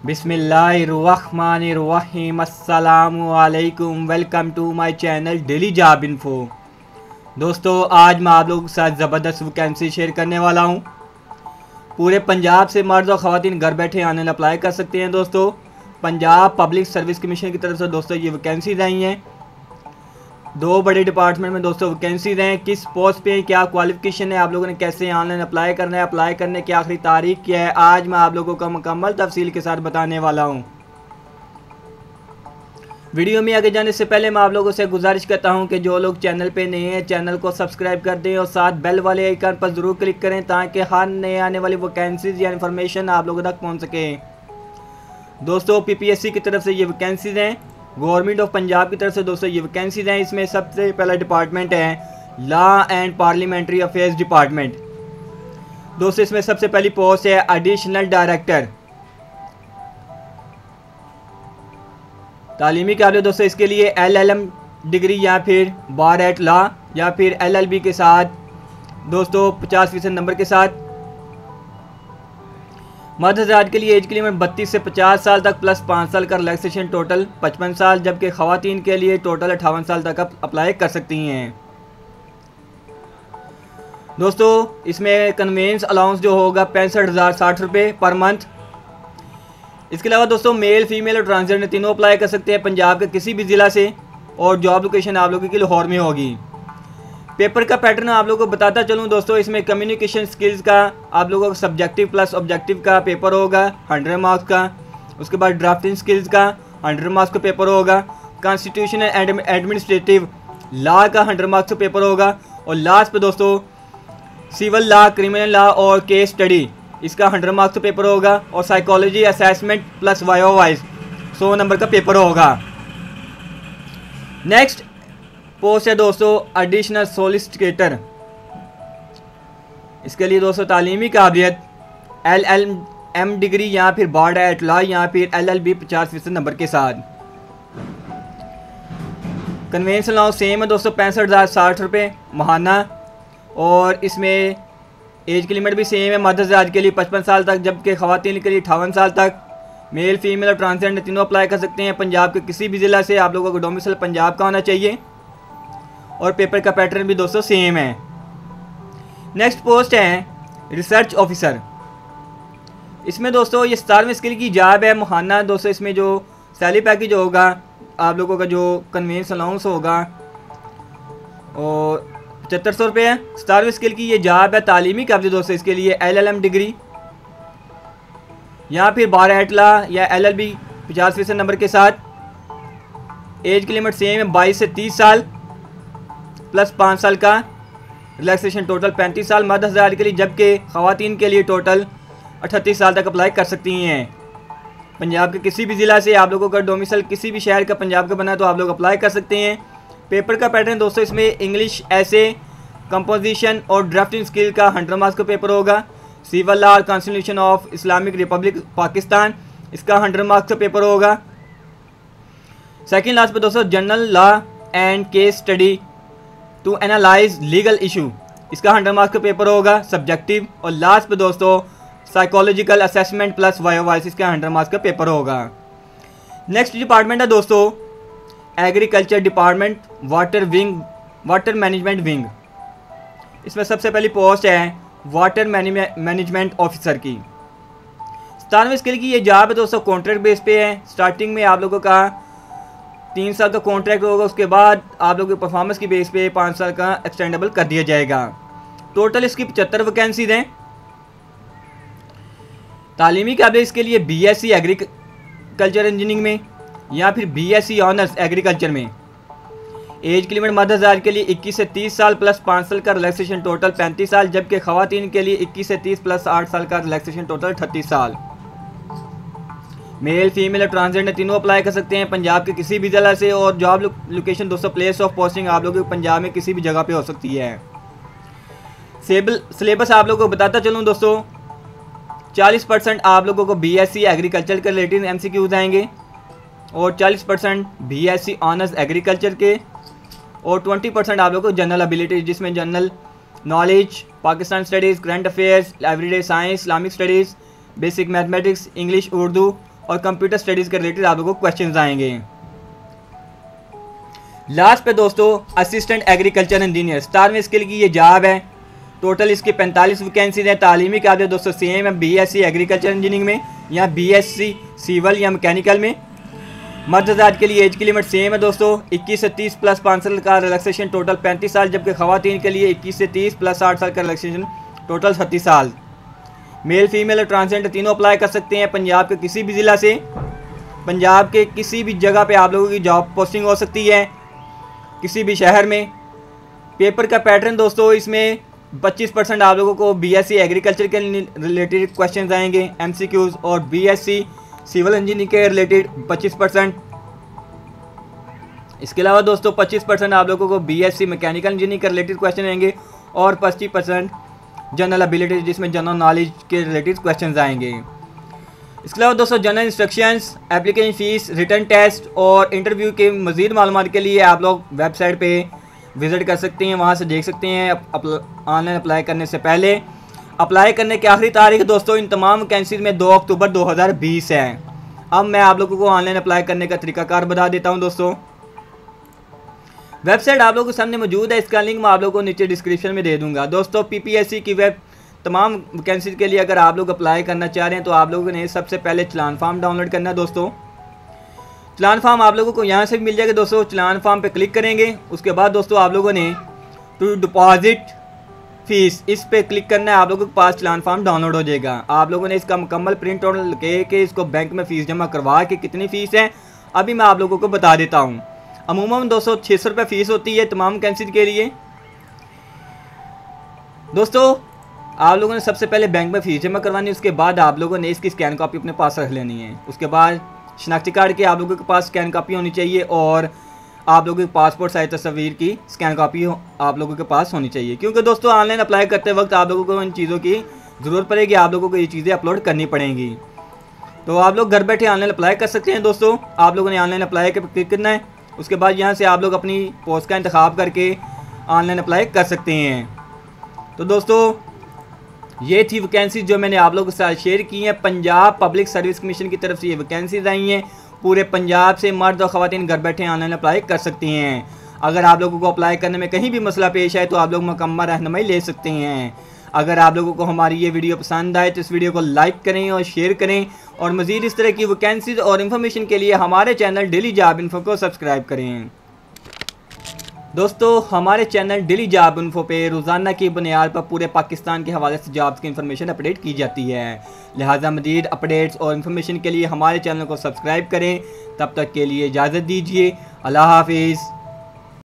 बिसमीम welcome to my channel daily job info. दोस्तों, आज मैं आप लोगों के साथ ज़बरदस्त वैकेंसी शेयर करने वाला हूँ। पूरे पंजाब से मर्द और ख़वान घर बैठे ऑनलाइन अप्लाई कर सकते हैं दोस्तों। पंजाब पब्लिक सर्विस कमीशन की तरफ़ से दोस्तों ये वैकेंसीज आई हैं। दो बड़े डिपार्टमेंट में दोस्तों वैकेंसीज हैं, किस पोस्ट पे, क्या क्वालिफिकेशन है, आप लोगों ने कैसे ऑनलाइन अप्लाई करना है अप्लाई करने की आखिरी तारीख क्या है, आज मैं आप लोगों को मुकम्मल तफसील के साथ बताने वाला हूँ। वीडियो में आगे जाने से पहले मैं आप लोगों से गुजारिश करता हूँ कि जो लोग चैनल पे नए हैं चैनल को सब्सक्राइब कर दें और साथ बेल वाले आइकन पर ज़रूर क्लिक करें ताकि हर नए आने वाली वैकेंसीज या इन्फॉर्मेशन आप लोगों तक पहुँच सके। दोस्तों पीपीएससी की तरफ़ से ये वैकेंसीज हैं। गवर्नमेंट ऑफ़ पंजाब की तरफ़ से दोस्तों ये वैकेंसीज हैं। इसमें सबसे पहला डिपार्टमेंट है law and parliamentary affairs department दोस्तों, इसमें सबसे पहली पोस्ट है एडिशनल डायरेक्टर तालीमी काबिल दोस्तों इसके लिए? एल एल एम डिग्री या फिर बार एट लॉ या फिर एल एल बी के साथ। दोस्तों, पचास फ़ीसद नंबर के साथ। मर्द हजरात के लिए एज के लिए मैं बत्तीस से पचास साल तक प्लस पाँच साल का रिलैक्सेशन टोटल पचपन साल, जबकि खातन के लिए टोटल अठावन साल तक आप अप्लाई कर सकती हैं। दोस्तों, इसमें कन्वेंस अलाउंस जो होगा पैंसठ हज़ार साठ रुपये पर मंथ इसके अलावा दोस्तों मेल फीमेल और ट्रांसजेंडर तीनों अप्लाई कर सकते हैं पंजाब के किसी भी ज़िला से, और जॉब लोकेशन आप लोगों की लाहौर में होगी। पेपर का पैटर्न आप लोगों को बताता चलूँ दोस्तों, इसमें कम्युनिकेशन स्किल्स का, आप लोगों का सब्जेक्टिव प्लस ऑब्जेक्टिव का पेपर होगा हंड्रेड मार्क्स का, उसके बाद ड्राफ्टिंग स्किल्स का हंड्रेड मार्क्स का पेपर होगा कॉन्स्टिट्यूशन एंड एडमिनिस्ट्रेटिव लॉ का हंड्रेड मार्क्स का पेपर होगा, और लास्ट पे दोस्तों सिविल लॉ क्रिमिनल लॉ और केस स्टडी इसका हंड्रेड मार्क्स का पेपर होगा, और psychology assessment plus viva voce सौ नंबर का पेपर होगा। नेक्स्ट पोस्ट है दोस्तों एडिशनल सोलिसिटेटर इसके लिए दोस्तों, तालीमी काबिलियत एल एल एम डिग्री या फिर बार्ड एट लॉ या फिर एल एल बी पचास फ़ीसद नंबर के साथ। कन्वेंशन लॉ सेम है दोस्तों, पैंसठ हज़ार साठ रुपये महाना। और इसमें एज की लिमिट भी सेम है मर्द हज़ार के लिए पचपन साल तक, जबकि खातन के लिए अठावन साल तक। मेल फीमेल और ट्रांसजेंडर तीनों अप्लाई कर सकते हैं, पंजाब के किसी भी ज़िला से आप लोगों को डोमिसल पंजाब का होना चाहिए। और पेपर का पैटर्न भी दोस्तों सेम है। नेक्स्ट पोस्ट है रिसर्च ऑफिसर इसमें दोस्तों ये सतारवें स्किल की जॉब है। मुहाना दोस्तों इसमें जो सैलरी पैकेज होगा, आप लोगों का जो कन्वेंस अलाउंस होगा, और पचहत्तर सौ रुपये सतारवें स्किल की ये जॉब है, तालीमी काबिज दोस्तों इसके लिए एल एल एम डिग्री या फिर बारह एटला या एल एल बी पचास फ़ीसद नंबर के साथ। एज की लिमिट सेम है, बाईस से तीस साल। प्लस पाँच साल का रिलैक्सेशन टोटल पैंतीस साल मर्द हज़ार के लिए, जबकि खातन के लिए टोटल अठतीस साल तक अप्लाई कर सकती हैं। पंजाब के किसी भी ज़िला से आप लोगों का डोमिसल किसी भी शहर का पंजाब का बना तो आप लोग अप्लाई कर सकते हैं। पेपर का पैटर्न दोस्तों, इसमें इंग्लिश ऐसे कंपोजिशन और ड्राफ्टिंग स्किल का हंड्रेड मार्क्स का पेपर होगा। Civil law constitution of Islamic Republic Pakistan इसका हंड्रेड मार्क्स का पेपर होगा। सेकेंड लास्ट पर दोस्तों general law and case study to analyse legal issue इसका हंड्रेड मार्क्स का पेपर होगा सब्जेक्टिव और लास्ट पे दोस्तों psychological assessment plus viva voce इसका हंड्रेड मार्क्स का पेपर होगा। नेक्स्ट डिपार्टमेंट है दोस्तों agriculture department water wing water management wing इसमें सबसे पहली पोस्ट है वाटर मैनेजमेंट ऑफिसर की। सतानवे स्किल की ये जॉब है दोस्तों कॉन्ट्रैक्ट बेस पे है। स्टार्टिंग में आप लोगों का तीन साल का कॉन्ट्रैक्ट होगा, उसके बाद आप लोगों के परफॉर्मेंस की बेस पे पाँच साल का एक्सटेंडेबल कर दिया जाएगा। टोटल इसकी पचहत्तर वैकेंसीज हैं। तालीमी काबिल इसके लिए B S C agriculture engineering में या फिर B S C honours agriculture में। एज की लिमिट मर्द हज़ार के लिए 21 से 30 साल प्लस पाँच साल का रिलैक्सेशन टोटल 35 साल, जबकि खातन के लिए 21 से 30 प्लस आठ साल का रिलैक्सेशन टोटल 38 साल। मेल, फीमेल और ट्रांसजेंडर तीनों अप्लाई कर सकते हैं पंजाब के किसी भी ज़िला से और जॉब लोकेशन दोस्तों प्लेस ऑफ़ पोस्टिंग आप लोगों को पंजाब में किसी भी जगह पे हो सकती है। सेबल सिलेबस आप लोगों को बताता चलूँ दोस्तों 40 परसेंट आप लोगों को बी एस सी एग्रीकल्चर के रिलेटेड एम सी क्यूज़ आएँगे और 40 percent B S C honours agriculture के और 20 परसेंट आप लोगों को जनरल एबिलिटी जिसमें general knowledge Pakistan studies current affairs everyday science Islamic studies basic mathematics English Urdu और कंप्यूटर स्टडीज़ के रिलेटेड आप लोगों को क्वेश्चन आएँगे। लास्ट पे दोस्तों असिस्टेंट एग्रीकल्चर इंजीनियर स्टार में स्किल की ये जॉब है। टोटल इसकी 45 वैकेंसीज हैं। तालीमी काबिल दोस्तों? सेम है B S C agriculture engineering में या बी एस सी सिविल या मैकेनिकल में। मर्द के लिए एज की लिमिट सेम है दोस्तों। 21 से 30 प्लस पाँच साल का रिलैक्सेशन टोटल 35 साल, जबकि खातन के लिए 21 से 30 प्लस आठ साल का रिलैक्सेशन टोटल छत्तीस साल। मेल, फीमेल और ट्रांसजेंडर तीनों अप्लाई कर सकते हैं पंजाब के किसी भी ज़िला से। पंजाब के किसी भी जगह पे आप लोगों की जॉब पोस्टिंग हो सकती है, किसी भी शहर में। पेपर का पैटर्न दोस्तों, इसमें 25 परसेंट आप लोगों को बीएससी एग्रीकल्चर के रिलेटेड क्वेश्चन आएँगे एमसीक्यूज और बीएससी सिविल इंजीनियरिंग के रिलेटेड 25 परसेंट। इसके अलावा दोस्तों 25 परसेंट आप लोगों को बीएससी मैकेनिकल इंजीनियरिंग के रिलेटेड क्वेश्चन आएँगे और 25 परसेंट जनरल एबिलिटी जिसमें जनरल नॉलेज के रिलेटेड क्वेश्चन आएँगे। इसके अलावा दोस्तों general instructions application fee written test और इंटरव्यू के मज़ीद मालूम के लिए आप लोग वेबसाइट पर विज़िट कर सकते हैं। वहाँ से देख सकते हैं ऑनलाइन अप्लाई करने से पहले। अप्लाई करने की आखिरी तारीख दोस्तों, इन तमाम वैकेंसीज में 2 अक्टूबर 2020 है। अब मैं आप लोगों को ऑनलाइन अप्लाई करने का तरीकाकार बता देता हूँ दोस्तों। वेबसाइट आप लोगों के सामने मौजूद है, इसका लिंक मैं आप लोगों को नीचे डिस्क्रिप्शन में दे दूँगा। दोस्तों पीपीएससी की वेब तमाम वैकेंसी के लिए अगर आप लोग अप्लाई करना चाह रहे हैं तो आप लोगों ने सबसे पहले चलान फॉर्म डाउनलोड करना है, दोस्तों। चलान फॉर्म आप लोगों को यहाँ से भी मिल जाएगा, दोस्तों। चलान फॉर्म पर क्लिक करेंगे, उसके बाद, दोस्तों, आप लोगों ने टू डिपॉजिट फ़ीस इस पर क्लिक करना है, आप लोगों के पास चलान फॉर्म डाउनलोड हो जाएगा। आप लोगों ने इसका मुकम्मल प्रिंट आउट लेके इसको बैंक में फ़ीस जमा करवा के कितनी फ़ीस है, अभी मैं आप लोगों को बता देता हूँ। अमूमन दो सौ छः सौ रुपये फ़ीस होती है तमाम कैंसिल के लिए। दोस्तों, आप लोगों ने सबसे पहले बैंक में फ़ीस जमा करवानी, उसके बाद आप लोगों ने इसकी स्कैन कॉपी अपने पास रख लेनी है। उसके बाद शनाख्ती कार्ड की आप लोगों के पास स्कैन कॉपी होनी चाहिए और आप लोगों के पासपोर्ट साइज़ तस्वीर की स्कैन कॉपी आप लोगों के पास होनी चाहिए। क्योंकि दोस्तों ऑनलाइन अप्लाई करते वक्त आप लोगों को इन चीज़ों की ज़रूरत पड़ेगी, आप लोगों को ये चीज़ें अपलोड करनी पड़ेंगी। तो आप लोग घर बैठे ऑनलाइन अप्लाई कर सकते हैं दोस्तों। आप लोगों ने ऑनलाइन अप्लाई क्लिक करना है। उसके बाद यहाँ से आप लोग अपनी पोस्ट का इंतखब करके ऑनलाइन अप्लाई कर सकते हैं। तो दोस्तों, ये थी वैकेंसी जो मैंने आप लोगों के साथ शेयर की हैं। पंजाब पब्लिक सर्विस कमीशन की तरफ़ से ये वैकेंसीज आई हैं। पूरे पंजाब से मर्द और ख़वान घर बैठे ऑनलाइन अप्लाई कर सकती हैं। अगर आप लोगों को अप्लाई करने में कहीं भी मसला पेश आए तो आप लोग मकम्मल रहनमई ले सकते हैं। अगर आप लोगों को हमारी ये वीडियो पसंद आए तो इस वीडियो को लाइक करें और शेयर करें। और मज़ीद इस तरह की वैकेंसीज और इन्फॉर्मेशन के लिए हमारे चैनल डेली जाब इन्फो को सब्सक्राइब करें। दोस्तों, हमारे चैनल डेली जॉब इन्फो पे रोज़ाना की बुनियाद पर पूरे पाकिस्तान के हवाले से जॉब्स की इन्फॉर्मेशन अपडेट की जाती है। लिहाजा मजीद अपडेट्स और इन्फॉर्मेशन के लिए हमारे चैनल को सब्सक्राइब करें। तब तक के लिए इजाज़त दीजिए। अल्लाह हाफिज़।